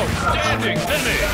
Outstanding finish!